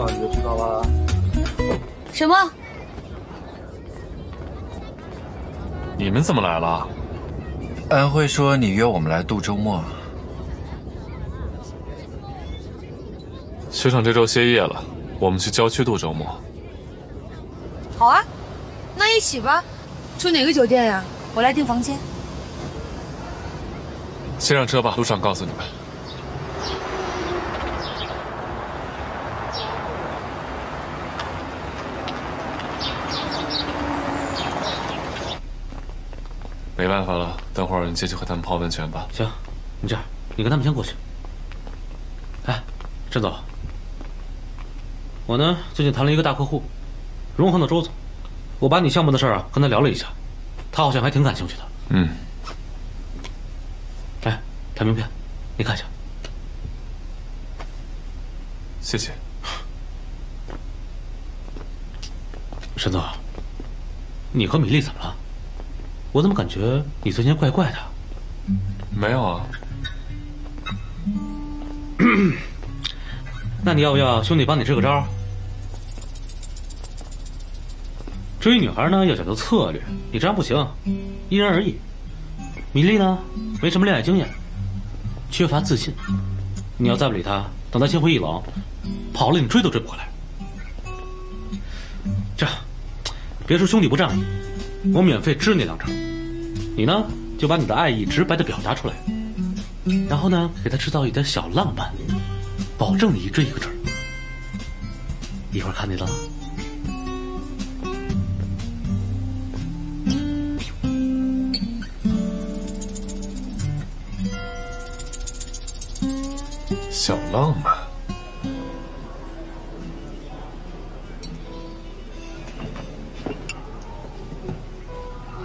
话你就知道了。什么？你们怎么来了？安慧说你约我们来度周末。学长这周歇业了，我们去郊区度周末。好啊，那一起吧。住哪个酒店呀？我来订房间。先上车吧，路上告诉你们。没办法了，等会儿你先去和他们泡温泉吧。行，你这样，你跟他们先过去。哎，郑总，我呢最近谈了一个大客户，荣恒的周总，我把你项目的事儿啊跟他聊了一下，他好像还挺感兴趣的。嗯。哎，谈名片，你看一下。谢谢。沈总，你和米粒怎么了？我怎么感觉你最近怪怪的？没有啊。那你要不要兄弟帮你支个招？追女孩呢要讲究策略，你这样不行，因人而异。米粒呢没什么恋爱经验，缺乏自信，你要再不理她，等她心灰意冷，跑了你追都追不回来。这样，别说兄弟不仗义。我免费支那两成，你呢就把你的爱意直白的表达出来，然后呢给他制造一点小浪漫，保证你一追一个准。一会儿看你了。小浪漫。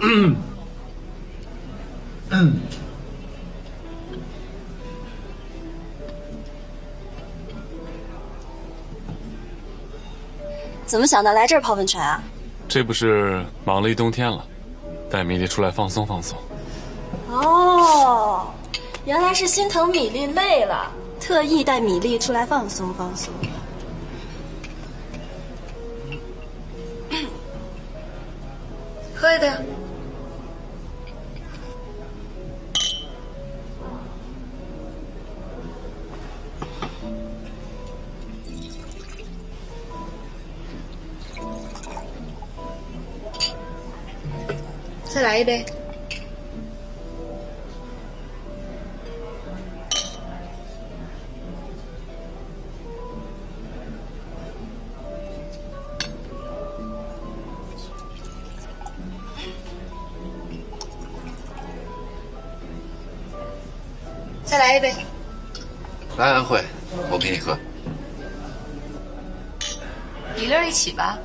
怎么想到来这儿泡温泉啊？这不是忙了一冬天了，带米粒出来放松放松。哦，原来是心疼米粒累了，特意带米粒出来放松放松。喝一点。再来一杯。再来一杯。来，安慧，我陪你喝。米粒儿一起吧。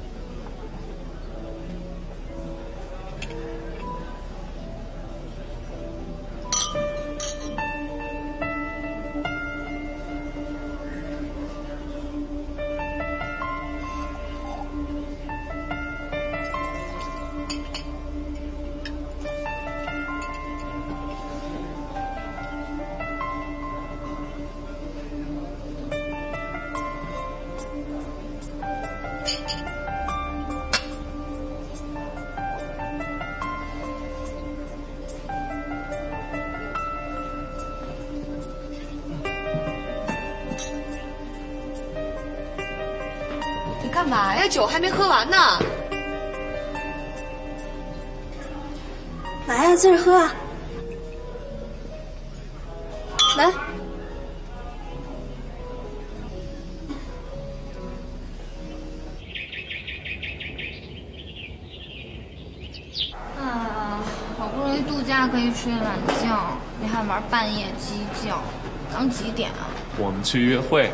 干嘛呀？酒还没喝完呢。来呀，接着喝啊！来，啊，好不容易度假可以睡懒觉，你还玩半夜鸡叫，刚几点啊？我们去约会。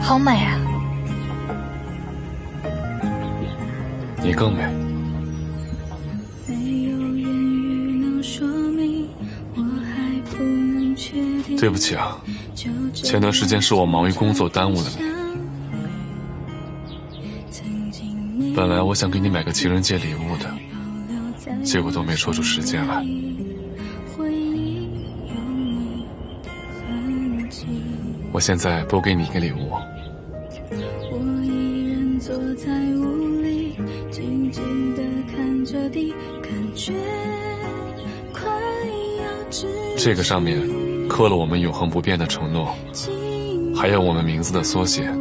好美啊！你更美。对不起啊，前段时间是我忙于工作耽误了你。本来我想给你买个情人节礼物的，结果都没抽出时间来。我现在拨给你一个礼物，我一人坐在屋里，静静的看着地，感觉快要止这个上面刻了我们永恒不变的承诺，还有我们名字的缩写。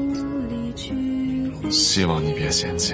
希望你别嫌弃。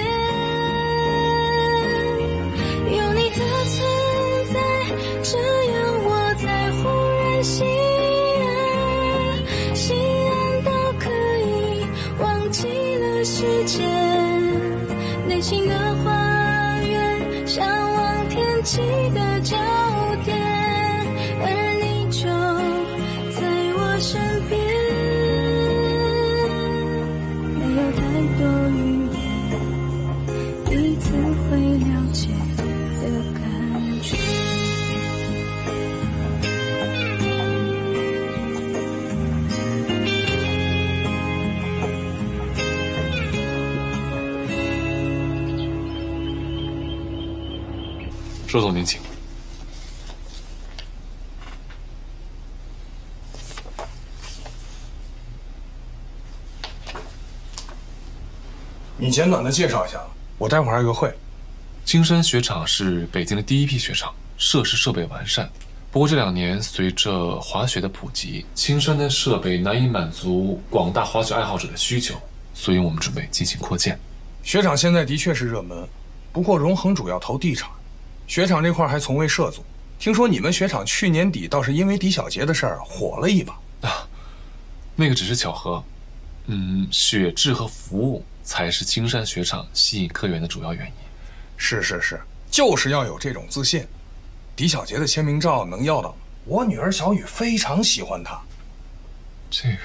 内心的花园，向往天际的家。周总，您请。你简短的介绍一下，我待会儿还有个会。金山雪场是北京的第一批雪场，设施设备完善。不过这两年随着滑雪的普及，青山的设备难以满足广大滑雪爱好者的需求，所以我们准备进行扩建。雪场现在的确是热门，不过荣恒主要投地场，雪场这块还从未涉足。听说你们雪场去年底倒是因为狄小杰的事儿火了一把啊。那个只是巧合，嗯，雪质和服务才是青山雪场吸引客源的主要原因。是是是，就是要有这种自信。狄小杰的签名照能要到吗？我女儿小雨非常喜欢他。这个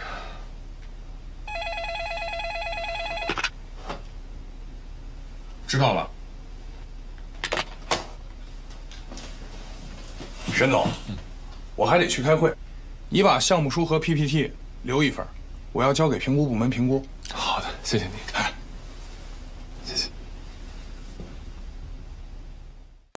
知道了。沈总，我还得去开会，你把项目书和 PPT 留一份，我要交给评估部门评估。好的，谢谢你。